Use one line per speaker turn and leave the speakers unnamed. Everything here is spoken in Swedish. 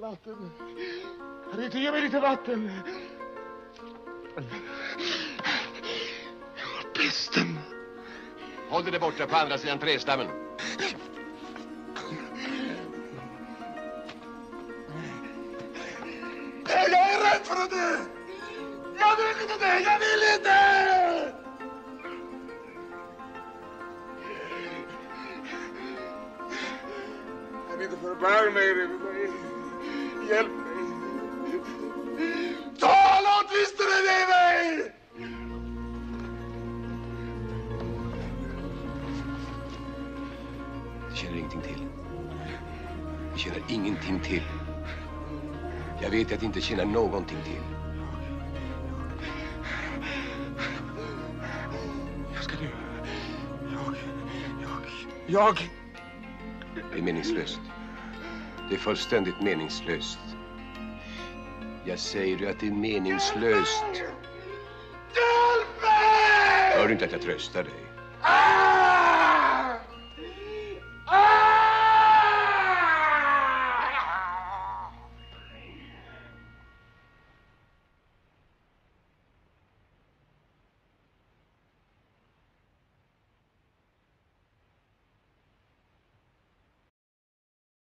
vatten. Kan du inte ge mig lite vatten? Jag har pesten.
Håll dig borta på andra sidan trästammen.
Jag är rädd för att dö! Jag vill inte dö! Jag vill inte! Kan inte förbarma er över mig? Hjälp mig! Tala åtminstone med mig!
Jag känner ingenting till. Jag känner ingenting till. Jag vet att jag inte känner någonting till.
Jag ska dö. Jag... Jag... Jag...
Det är meningslöst. Det är fullständigt meningslöst. Jag säger ju att det är meningslöst.
Hjälp mig!
Hör du inte att jag tröstar dig?